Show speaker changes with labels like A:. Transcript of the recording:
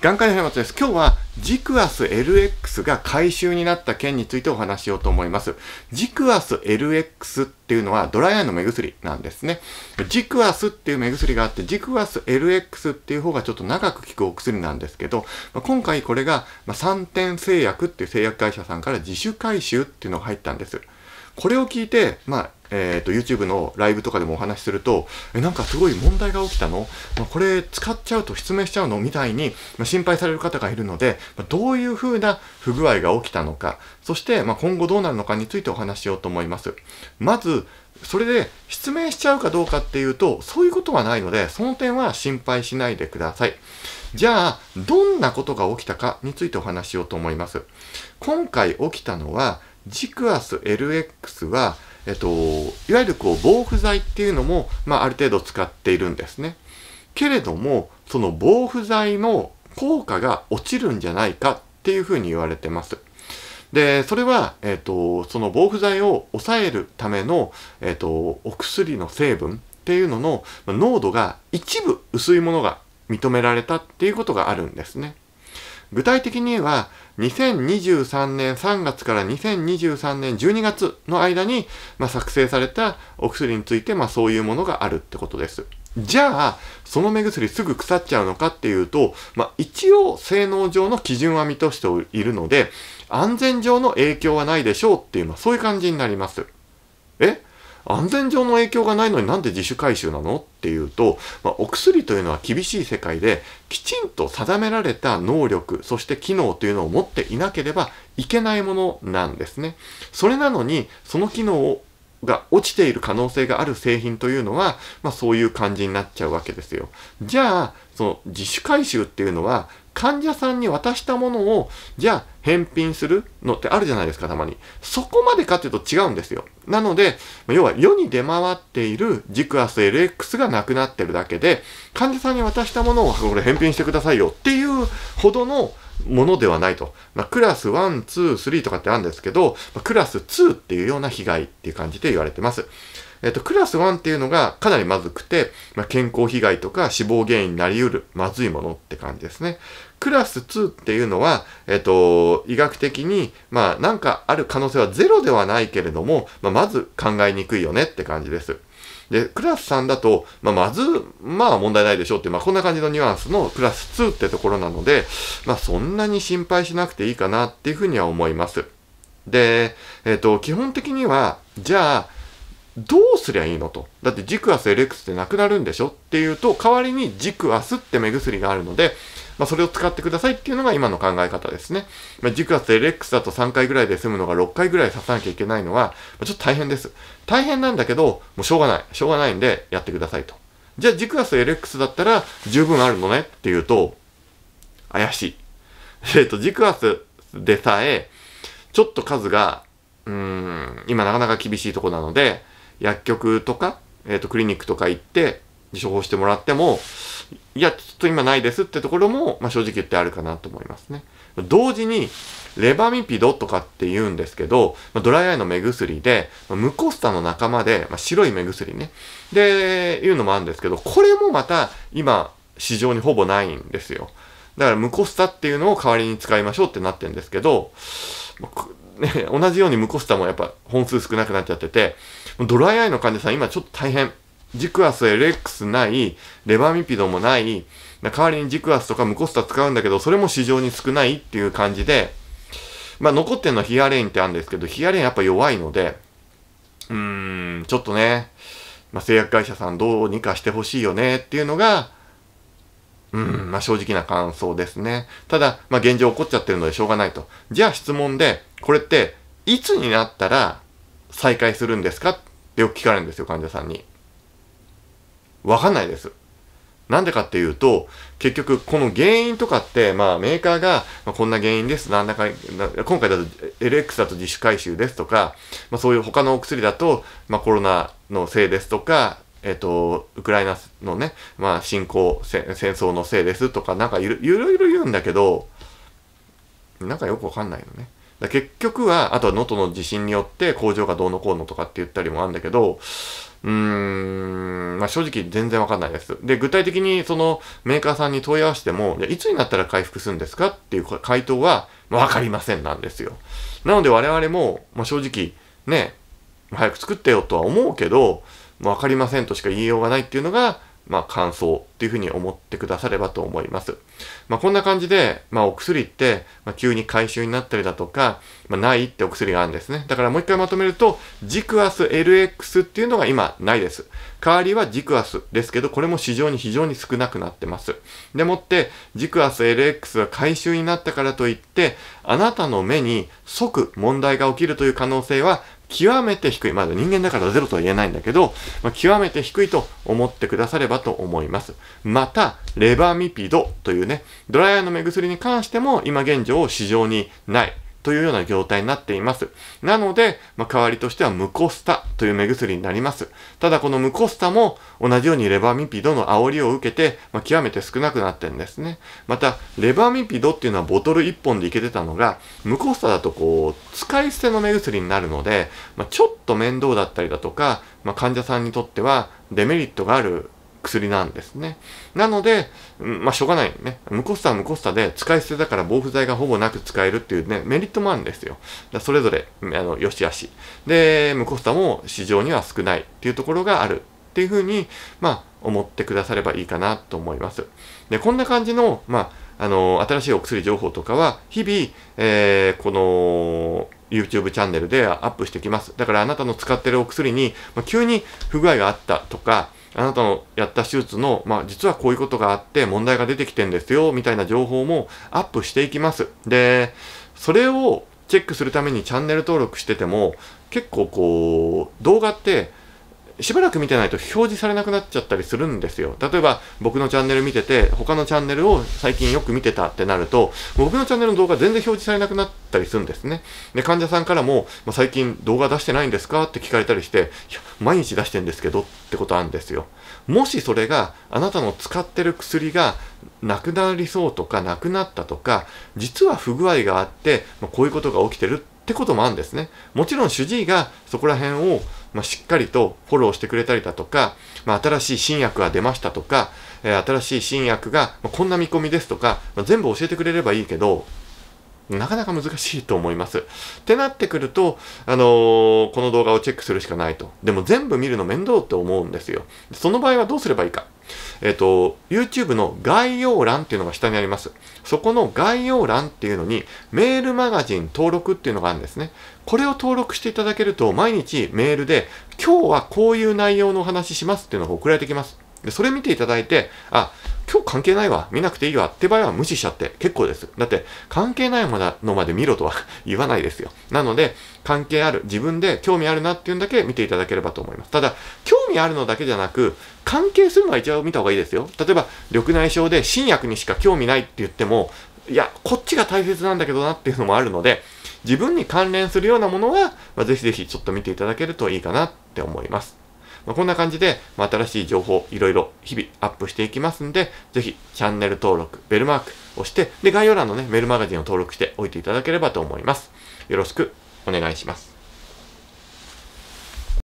A: 眼科医の平松です。今日はジクアス LX が回収になった件についてお話しようと思います。ジクアス LX っていうのはドライアイの目薬なんですね。ジクアスっていう目薬があって、ジクアス LX っていう方がちょっと長く効くお薬なんですけど、まあ今回これが3点製薬っていう製薬会社さんから自主回収っていうのが入ったんです。これを聞いて、まあ、えっ、ー、と、YouTube のライブとかでもお話しすると、え、なんかすごい問題が起きたの、まあ、これ使っちゃうと失明しちゃうの？みたいに、まあ、心配される方がいるので、まあ、どういうふうな不具合が起きたのか、そして、ま今後どうなるのかについてお話ししようと思います。まず、それで失明しちゃうかどうかっていうと、そういうことはないので、その点は心配しないでください。じゃあ、どんなことが起きたかについてお話ししようと思います。今回起きたのは、ジクアス LX は、えっと、いわゆるこう防腐剤っていうのも、まあ、ある程度使っているんですね。けれども、その防腐剤の効果が落ちるんじゃないかっていうふうに言われてます。で、それは、えっと、その防腐剤を抑えるための、えっと、お薬の成分っていうのの濃度が一部薄いものが認められたっていうことがあるんですね。具体的には、2023年3月から2023年12月の間に、まあ、作成されたお薬について、まあ、そういうものがあるってことです。じゃあ、その目薬すぐ腐っちゃうのかっていうと、まあ、一応性能上の基準は満たしているので、安全上の影響はないでしょうっていう、まあ、そういう感じになります。え？安全上の影響がないのになんで自主回収なの？っていうと、まあ、お薬というのは厳しい世界できちんと定められた能力そして機能というのを持っていなければいけないものなんですね。それなのにその機能が落ちている可能性がある製品というのは、まあそういう感じになっちゃうわけですよ。じゃあ、その自主回収っていうのは、患者さんに渡したものを、じゃあ返品するのってあるじゃないですか、たまに。そこまでかっていうと違うんですよ。なので、要は世に出回っているジクアス LX がなくなってるだけで、患者さんに渡したものをこれ返品してくださいよっていうほどのものではないと。まあ、クラス1、2、3とかってあるんですけど、クラス2っていうような被害っていう感じで言われてます。えっと、クラス1っていうのがかなりまずくて、まあ、健康被害とか死亡原因になり得るまずいものって感じですね。クラス2っていうのは、えっと、医学的に、まあ、なんかある可能性はゼロではないけれども、まあ、まず考えにくいよねって感じです。で、クラス3だと、まあ、まず、まあ問題ないでしょうって、まあこんな感じのニュアンスのクラス2ってところなので、まあそんなに心配しなくていいかなっていうふうには思います。で、えっ、と、基本的には、じゃあ、どうすりゃいいのと。だってジクアス LX ってなくなるんでしょっていうと、代わりにジクアスって目薬があるので、まあ、それを使ってくださいっていうのが今の考え方ですね。まあ、ジクアス LX だと3回ぐらいで済むのが6回ぐらい刺さなきゃいけないのは、ま、ちょっと大変です。大変なんだけど、もうしょうがない。しょうがないんでやってくださいと。じゃあジクアス LX だったら十分あるのねっていうと、怪しい。えっ、と、ジクアスでさえ、ちょっと数が、うーん、今なかなか厳しいとこなので、薬局とか、えっ、ー、と、クリニックとか行って、処方してもらっても、いや、ちょっと今ないですってところも、まあ、正直言ってあるかなと思いますね。同時に、レバミピドとかって言うんですけど、まあ、ドライアイの目薬で、まあ、ムコスタの仲間で、まあ、白い目薬ね。で、いうのもあるんですけど、これもまた今、市場にほぼないんですよ。だから、ムコスタっていうのを代わりに使いましょうってなってるんですけど、ね、同じようにムコスタもやっぱ本数少なくなっちゃってて、ドライアイの患者さん今ちょっと大変。ジクアス LX ない、レバミピドもない、代わりにジクアスとかムコスタ使うんだけど、それも市場に少ないっていう感じで、まあ残ってるのはヒアレインってあるんですけど、ヒアレインやっぱ弱いので、うーん、ちょっとね、まあ、製薬会社さんどうにかしてほしいよねっていうのが、うん、まあ正直な感想ですね。ただ、まあ現状起こっちゃってるのでしょうがないと。じゃあ質問で、これっていつになったら再開するんですかってよく聞かれるんですよ、患者さんに。わかんないです。なんでかっていうと、結局、この原因とかって、まあ、メーカーが、まあ、こんな原因です。なんだか、今回だと LX だと自主回収ですとか、まあ、そういう他のお薬だと、まあ、コロナのせいですとか、えっ、と、ウクライナのね、まあ、侵攻、戦争のせいですとか、なんかいろいろ言うんだけど、なんかよくわかんないのね。結局は、あとは能登の地震によって工場がどうのこうのとかって言ったりもあるんだけど、うーん、まあ、正直全然わかんないです。で、具体的にそのメーカーさんに問い合わせても、いつになったら回復するんですかっていう回答は、わかりませんなんですよ。なので我々も、まあ、正直、ね、早く作ってよとは思うけど、わかりませんとしか言いようがないっていうのが、まあ、感想っていうふうに思ってくださればと思います。まあ、こんな感じで、まあ、お薬って、まあ、急に回収になったりだとか、まあ、ないってお薬があるんですね。だからもう一回まとめると、ジクアス LX っていうのが今ないです。代わりはジクアスですけど、これも市場に非常に少なくなってます。でもって、ジクアス LX が回収になったからといって、あなたの目に即問題が起きるという可能性は極めて低い。まだ人間だからゼロとは言えないんだけど、まあ、極めて低いと思ってくださればと思います。また、レバミピドというね、ドライアイの目薬に関しても今現状市場にない。というような状態になっています。なので、まあ、代わりとしてはムコスタという目薬になります。ただこのムコスタも同じようにレバミピドの煽りを受けて、まあ、極めて少なくなってるんですね。また、レバミピドっていうのはボトル1本でいけてたのが、ムコスタだとこう、使い捨ての目薬になるので、まあ、ちょっと面倒だったりだとか、ま患者さんにとってはデメリットがある薬なんですね。なので、まあ、しょうがないね。無コスタは無コスタで使い捨てだから防腐剤がほぼなく使えるっていうね、メリットもあるんですよ。だそれぞれ、あの、良し悪し。で、無コスタも市場には少ないっていうところがあるっていうふうに、まあ、思ってくださればいいかなと思います。で、こんな感じの、まあ、あの、新しいお薬情報とかは、日々、えー、この、YouTube チャンネルでアップしてきます。だからあなたの使ってるお薬に、まあ、急に不具合があったとか、あなたのやった手術の、まあ、実はこういうことがあって問題が出てきてんですよ、みたいな情報もアップしていきます。で、それをチェックするためにチャンネル登録してても、結構こう、動画ってしばらく見てないと表示されなくなっちゃったりするんですよ。例えば僕のチャンネル見てて、他のチャンネルを最近よく見てたってなると、僕のチャンネルの動画全然表示されなくなったりするんですね。で、患者さんからも、ま、最近動画出してないんですかって聞かれたりして、いや、毎日出してんですけどってことあるんですよ。もしそれがあなたの使ってる薬がなくなりそうとかなくなったとか、実は不具合があって、ま、こういうことが起きてるってこともあるんですね。もちろん主治医がそこら辺を、まあ、しっかりとフォローしてくれたりだとか、まあ、新しい新薬が出ましたとか、えー、新しい新薬が、まあ、こんな見込みですとか、まあ、全部教えてくれればいいけど、なかなか難しいと思います。ってなってくると、あのー、この動画をチェックするしかないと。でも全部見るの面倒って思うんですよ。その場合はどうすればいいか。えっ、と、YouTube の概要欄っていうのが下にあります。そこの概要欄っていうのに、メールマガジン登録っていうのがあるんですね。これを登録していただけると、毎日メールで、今日はこういう内容のお話ししますっていうのが送られてきます。で、それ見ていただいて、あ、今日関係ないわ、見なくていいわって場合は無視しちゃって結構です。だって、関係ないのまで見ろとは 言わないですよ。なので、関係ある、自分で興味あるなっていうんだけ見ていただければと思います。ただ、興味あるのだけじゃなく、関係するのは一応見た方がいいですよ。例えば、緑内障で新薬にしか興味ないって言っても、いや、こっちが大切なんだけどなっていうのもあるので、自分に関連するようなものは、まあ、ぜひぜひちょっと見ていただけるといいかなって思います。まあ、こんな感じで、まあ、新しい情報、いろいろ日々アップしていきますんで、ぜひチャンネル登録、ベルマークをして、で、概要欄のね、メールマガジンを登録しておいていただければと思います。よろしくお願いします。